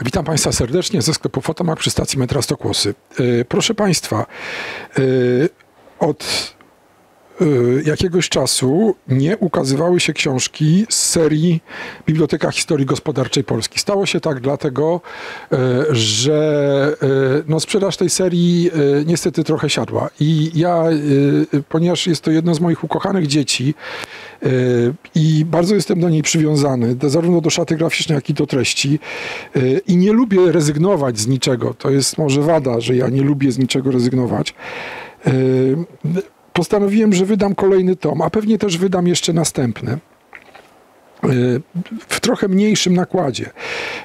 Witam Państwa serdecznie ze sklepu Fotomak przy stacji metra Stokłosy. E, proszę Państwa, e, od e, jakiegoś czasu nie ukazywały się książki z serii Biblioteka Historii Gospodarczej Polski. Stało się tak dlatego, że no, sprzedaż tej serii niestety trochę siadła. I ja, ponieważ jest to jedno z moich ukochanych dzieci, i bardzo jestem do niej przywiązany, zarówno do szaty graficznej, jak i do treści. I nie lubię rezygnować z niczego. To jest może wada, że ja nie lubię z niczego rezygnować. Postanowiłem, że wydam kolejny tom, a pewnie też wydam jeszcze następny w trochę mniejszym nakładzie.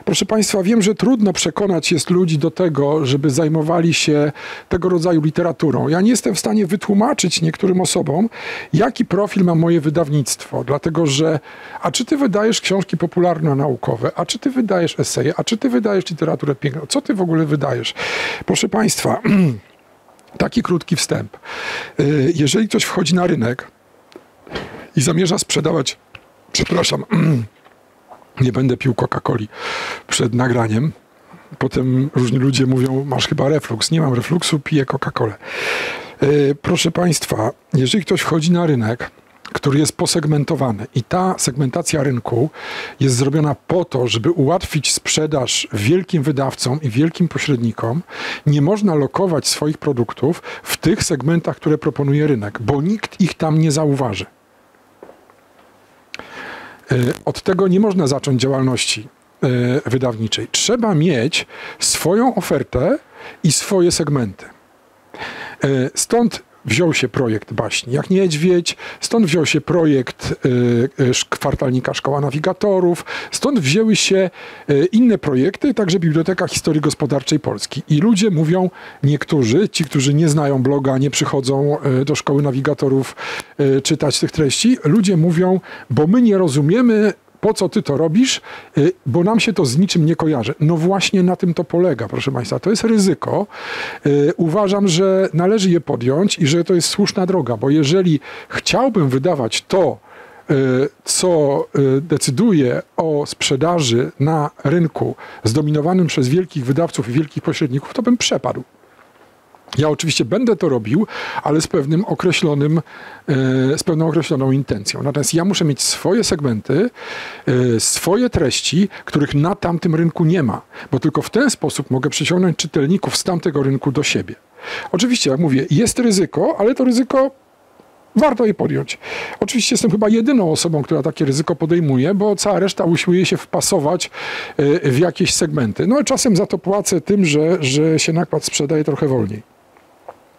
Proszę Państwa, wiem, że trudno przekonać jest ludzi do tego, żeby zajmowali się tego rodzaju literaturą. Ja nie jestem w stanie wytłumaczyć niektórym osobom, jaki profil ma moje wydawnictwo, dlatego że a czy ty wydajesz książki popularno-naukowe, a czy ty wydajesz eseje, a czy ty wydajesz literaturę piękną, co ty w ogóle wydajesz? Proszę Państwa, taki krótki wstęp. Y, jeżeli ktoś wchodzi na rynek i zamierza sprzedawać przepraszam, nie będę pił Coca-Coli przed nagraniem. Potem różni ludzie mówią, masz chyba reflux. Nie mam refluksu, piję Coca-Colę. E, proszę Państwa, jeżeli ktoś wchodzi na rynek, który jest posegmentowany i ta segmentacja rynku jest zrobiona po to, żeby ułatwić sprzedaż wielkim wydawcom i wielkim pośrednikom, nie można lokować swoich produktów w tych segmentach, które proponuje rynek, bo nikt ich tam nie zauważy. E, od tego nie można zacząć działalności e, wydawniczej. Trzeba mieć swoją ofertę i swoje segmenty. E, stąd wziął się projekt baśni Jak Niedźwiedź, stąd wziął się projekt y, y, kwartalnika Szkoła Nawigatorów, stąd wzięły się y, inne projekty, także Biblioteka Historii Gospodarczej Polski. I ludzie mówią, niektórzy, ci, którzy nie znają bloga, nie przychodzą do Szkoły Nawigatorów czytać tych treści, ludzie mówią, bo my nie rozumiemy po co ty to robisz, y, bo nam się to z niczym nie kojarzy. No właśnie na tym to polega, proszę Państwa. To jest ryzyko. Y, uważam, że należy je podjąć i że to jest słuszna droga, bo jeżeli chciałbym wydawać to, y, co decyduje o sprzedaży na rynku zdominowanym przez wielkich wydawców i wielkich pośredników, to bym przepadł. Ja oczywiście będę to robił, ale z pewnym określonym, e, z pewną określoną intencją. Natomiast ja muszę mieć swoje segmenty, e, swoje treści, których na tamtym rynku nie ma, bo tylko w ten sposób mogę przyciągnąć czytelników z tamtego rynku do siebie. Oczywiście, jak mówię, jest ryzyko, ale to ryzyko warto je podjąć. Oczywiście jestem chyba jedyną osobą, która takie ryzyko podejmuje, bo cała reszta usiłuje się wpasować e, w jakieś segmenty. No czasem za to płacę tym, że, że się nakład sprzedaje trochę wolniej.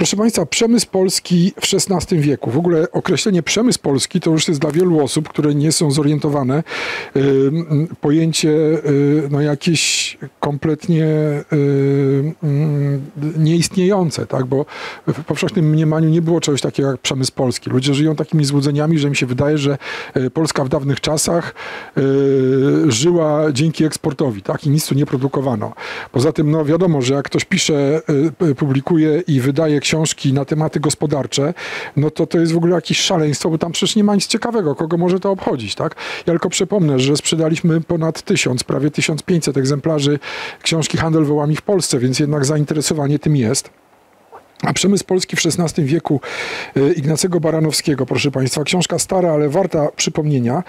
Proszę Państwa, przemysł polski w XVI wieku. W ogóle określenie przemysł polski to już jest dla wielu osób, które nie są zorientowane, pojęcie y, no, jakieś kompletnie y, nieistniejące, tak? bo w powszechnym mniemaniu nie było czegoś takiego jak przemysł polski. Ludzie żyją takimi złudzeniami, że im się wydaje, że y, Polska w dawnych czasach żyła dzięki eksportowi tak? i nic tu nie produkowano. Poza tym no, wiadomo, że jak ktoś pisze, publikuje i wydaje książki na tematy gospodarcze, no to to jest w ogóle jakieś szaleństwo, bo tam przecież nie ma nic ciekawego, kogo może to obchodzić, tak? Ja tylko przypomnę, że sprzedaliśmy ponad tysiąc, prawie 1500 egzemplarzy książki Handel wołami w Polsce, więc jednak zainteresowanie tym jest. A przemysł polski w XVI wieku y, Ignacego Baranowskiego, proszę Państwa, książka stara, ale warta przypomnienia.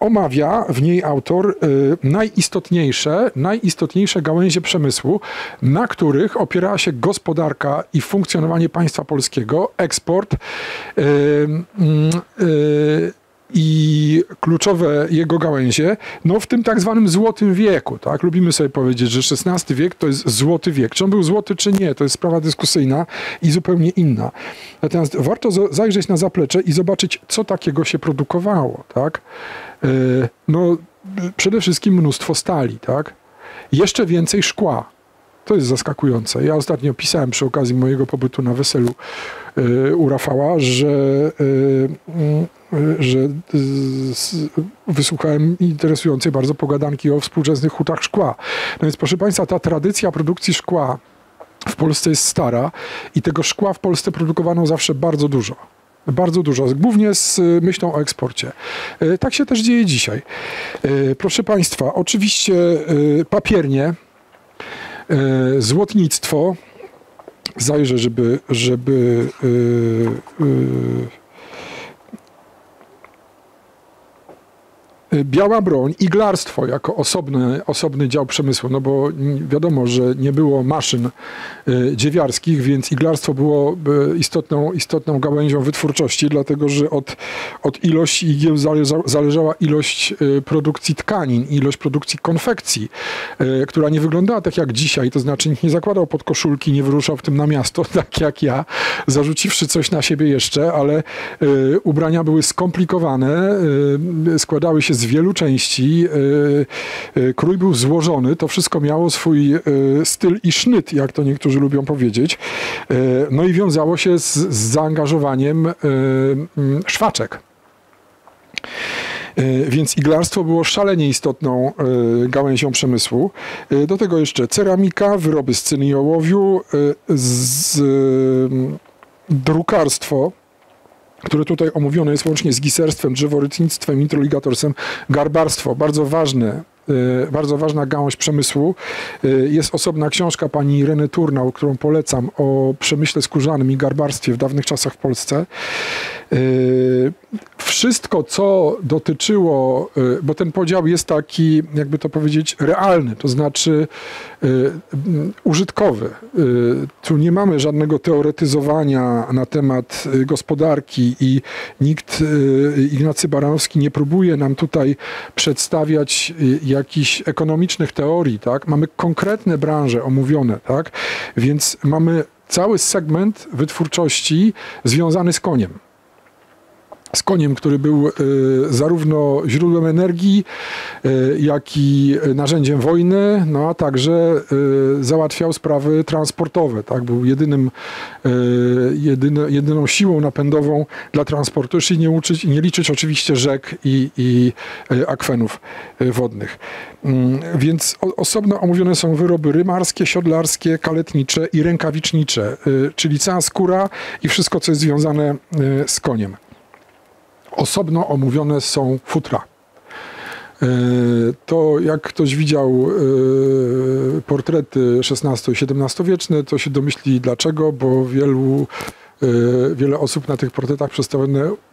Omawia w niej autor y, najistotniejsze, najistotniejsze gałęzie przemysłu, na których opierała się gospodarka i funkcjonowanie państwa polskiego, eksport. Y, y, i kluczowe jego gałęzie, no w tym tak zwanym złotym wieku, tak? Lubimy sobie powiedzieć, że XVI wiek to jest złoty wiek. Czy on był złoty, czy nie, to jest sprawa dyskusyjna i zupełnie inna. Natomiast warto zajrzeć na zaplecze i zobaczyć, co takiego się produkowało, tak? E, no, przede wszystkim mnóstwo stali, tak? Jeszcze więcej szkła. To jest zaskakujące. Ja ostatnio pisałem przy okazji mojego pobytu na weselu e, u Rafała, że, e, że wysłuchałem interesującej bardzo pogadanki o współczesnych hutach szkła. No więc proszę Państwa, ta tradycja produkcji szkła w Polsce jest stara i tego szkła w Polsce produkowano zawsze bardzo dużo. Bardzo dużo, głównie z myślą o eksporcie. Tak się też dzieje dzisiaj. Proszę Państwa, oczywiście papiernie, złotnictwo, zajrzę, żeby, żeby Biała broń, iglarstwo jako osobny, osobny dział przemysłu, no bo wiadomo, że nie było maszyn y, dziewiarskich, więc iglarstwo było y, istotną, istotną gałęzią wytwórczości, dlatego że od, od ilości igieł zależa, zależała ilość y, produkcji tkanin, ilość produkcji konfekcji, która nie wyglądała tak jak dzisiaj, to znaczy nikt nie zakładał pod koszulki, nie wyruszał w tym na miasto, tak jak ja, zarzuciwszy coś na siebie jeszcze, ale ubrania były skomplikowane, składały się z wielu części. E, e, krój był złożony, to wszystko miało swój e, styl i sznyt, jak to niektórzy lubią powiedzieć. No i wiązało się z, z zaangażowaniem szwaczek. Więc iglarstwo było szalenie istotną gałęzią przemysłu. Do tego jeszcze ceramika, wyroby z cyny i ołowiu, z drukarstwo, które tutaj omówione jest łącznie z giserstwem, drzeworytnictwem, introligatorsem, garbarstwo, bardzo ważne bardzo ważna gałąź przemysłu. Y, jest osobna książka pani Ireny Turnał, którą polecam, o przemyśle skórzanym i garbarstwie w dawnych czasach w Polsce. Y, wszystko, co dotyczyło, bo ten podział jest taki, jakby to powiedzieć, realny, to znaczy użytkowy. Tu nie mamy żadnego teoretyzowania na temat gospodarki i nikt, Ignacy Baranowski nie próbuje nam tutaj przedstawiać jakichś ekonomicznych teorii, tak? Mamy konkretne branże omówione, tak? Więc mamy cały segment wytwórczości związany z koniem z koniem, który był y, zarówno źródłem energii, y, jak i narzędziem wojny, no a także y, załatwiał sprawy transportowe. Tak? Był jedynym, jedyny, jedyną siłą napędową dla transportu, jeśli nie, uczyć, nie liczyć oczywiście rzek i, i akwenów wodnych. Mm, więc osobno omówione są wyroby rymarskie, siodlarskie, kaletnicze i rękawicznicze, czyli cała skóra i wszystko, co jest związane z koniem. Osobno omówione są futra. E, to jak ktoś widział e, portrety XVI i XVII wieczne, to się domyśli dlaczego, bo wielu wiele osób na tych portretach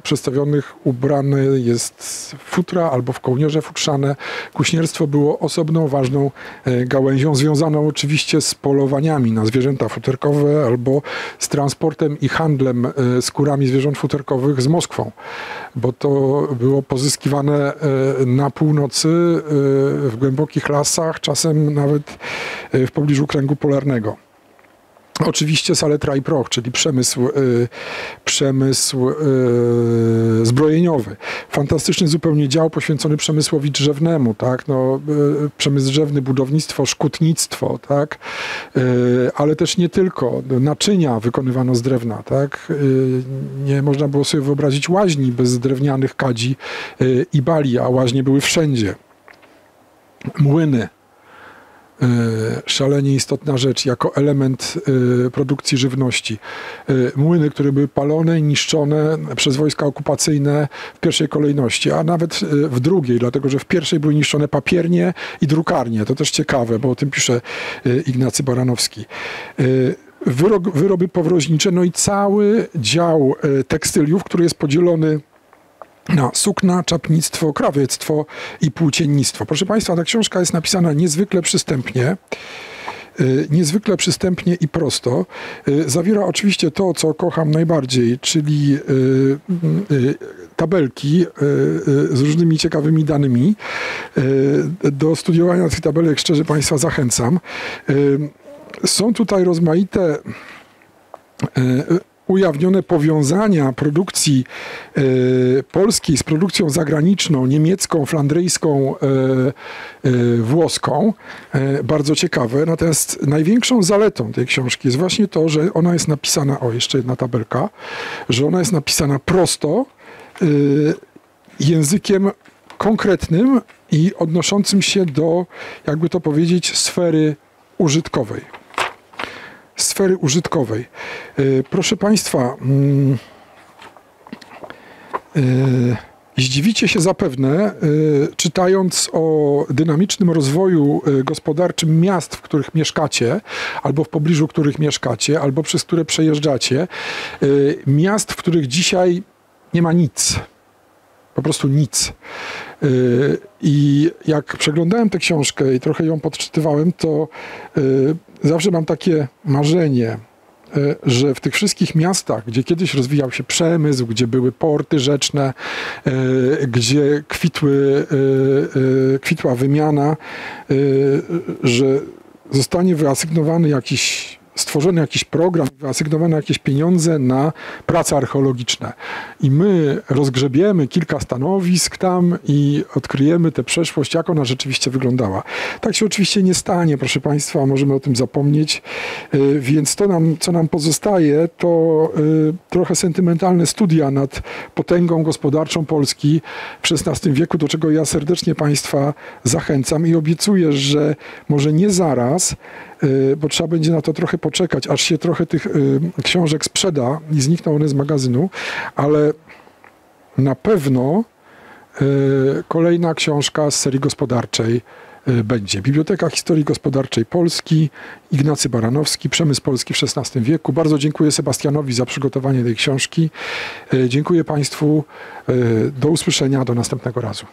przedstawionych ubrane jest futra albo w kołnierze futrzane. Kuśnierstwo było osobną, ważną e, gałęzią, związaną oczywiście z polowaniami na zwierzęta futerkowe albo z transportem i handlem e, skórami zwierząt futerkowych z Moskwą, bo to było pozyskiwane na północy, w głębokich lasach, czasem nawet w pobliżu kręgu polarnego. Oczywiście saletra i proch, czyli przemysł, y, przemysł y, zbrojeniowy. Fantastyczny zupełnie dział poświęcony przemysłowi drzewnemu, tak? no, y, przemysł drzewny, budownictwo, szkutnictwo, tak? ale też nie tylko. Naczynia wykonywano z drewna. Tak? Nie można było sobie wyobrazić łaźni bez drewnianych kadzi i bali, a łaźnie były wszędzie. Młyny, szalenie istotna rzecz jako element e, produkcji żywności. E, młyny, które były palone i niszczone przez wojska okupacyjne w pierwszej kolejności, a nawet w drugiej, dlatego że w pierwszej były niszczone papiernie i drukarnie. To też ciekawe, bo o tym pisze Ignacy Baranowski. wyroby powroźnicze, no i cały dział tekstyliów, który jest podzielony na sukna, czapnictwo, krawiectwo i płóciennictwo. Proszę Państwa, ta książka jest napisana niezwykle przystępnie y, niezwykle przystępnie i prosto. Y, zawiera oczywiście to, co kocham najbardziej, czyli y, tabelki z różnymi ciekawymi danymi. Do studiowania tych tabelek szczerze Państwa zachęcam. Są tutaj rozmaite ujawnione powiązania produkcji e, polskiej z produkcją zagraniczną, niemiecką, flandryjską, e, e, włoską. Bardzo ciekawe. Natomiast największą zaletą tej książki jest właśnie to, że ona jest napisana, o jeszcze jedna tabelka, że ona jest napisana prosto, językiem konkretnym i odnoszącym się do, jakby to powiedzieć, sfery użytkowej sfery użytkowej. E, proszę Państwa, mm, Zdziwicie się zapewne, czytając o dynamicznym rozwoju gospodarczym miast, w których mieszkacie, albo w pobliżu których mieszkacie, albo przez które przejeżdżacie. Miast, w których dzisiaj nie ma nic. Po prostu nic. I jak przeglądałem tę książkę i trochę ją podczytywałem, to zawsze mam takie marzenie, y, że w tych wszystkich miastach, gdzie kiedyś rozwijał się przemysł, gdzie były porty rzeczne, gdzie kwitły, kwitła wymiana, że zostanie wyasygnowany jakiś stworzony jakiś program, wyasygnowane jakieś pieniądze na prace archeologiczne. I my rozgrzebiemy kilka stanowisk tam i odkryjemy tę przeszłość, jak ona rzeczywiście wyglądała. Tak się oczywiście nie stanie, proszę Państwa, możemy o tym zapomnieć. Y, więc to, nam, co nam pozostaje, to y, trochę sentymentalne studia nad potęgą gospodarczą Polski w XVI wieku, do czego ja serdecznie Państwa zachęcam i obiecuję, że może nie zaraz, bo trzeba będzie na to trochę poczekać, aż się trochę tych y, książek sprzeda i znikną one z magazynu, ale na pewno y, kolejna książka z serii gospodarczej będzie. Biblioteka Historii Gospodarczej Polski, Ignacy Baranowski, Przemysł Polski w XVI wieku. Bardzo dziękuję Sebastianowi za przygotowanie tej książki. Dziękuję Państwu. Do usłyszenia, do następnego razu.